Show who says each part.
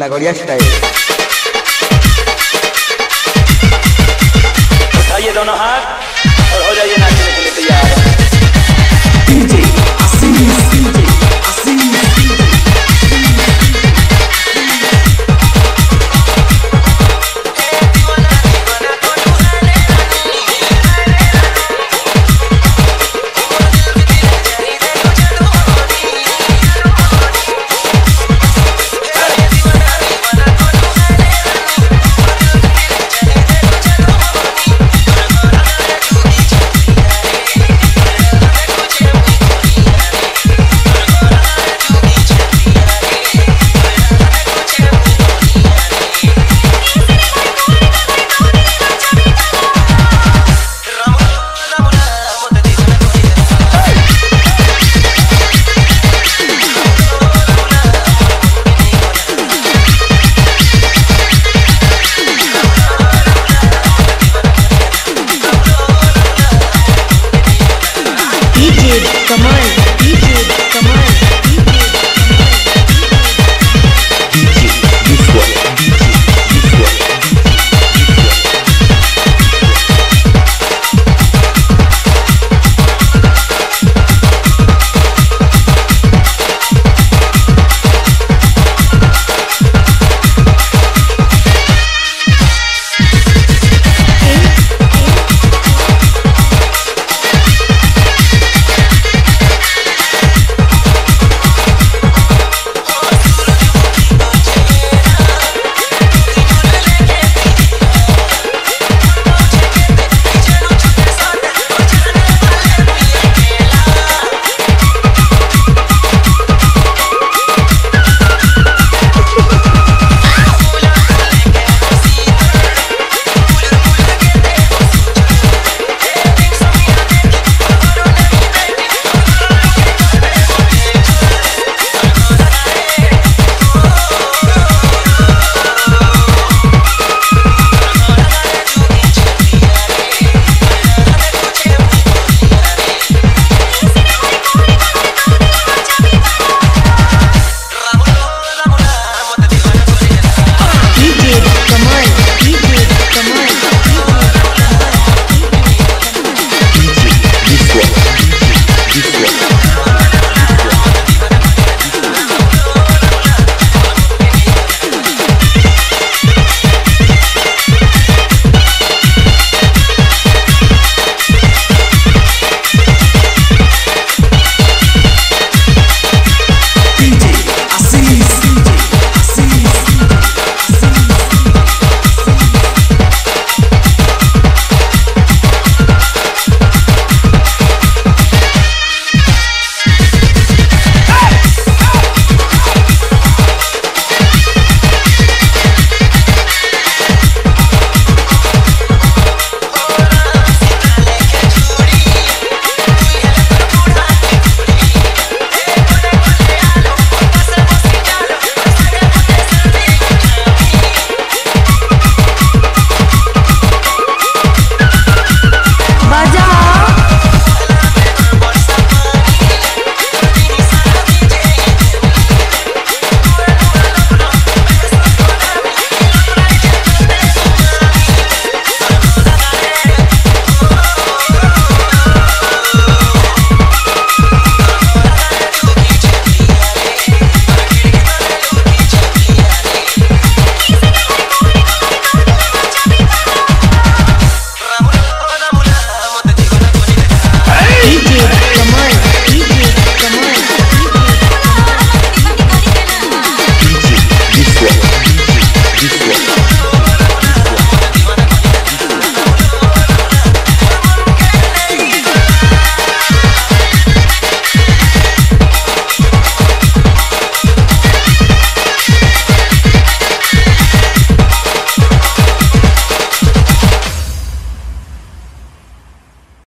Speaker 1: la gloria está ahí. DJ Kamal, DJ Kamal,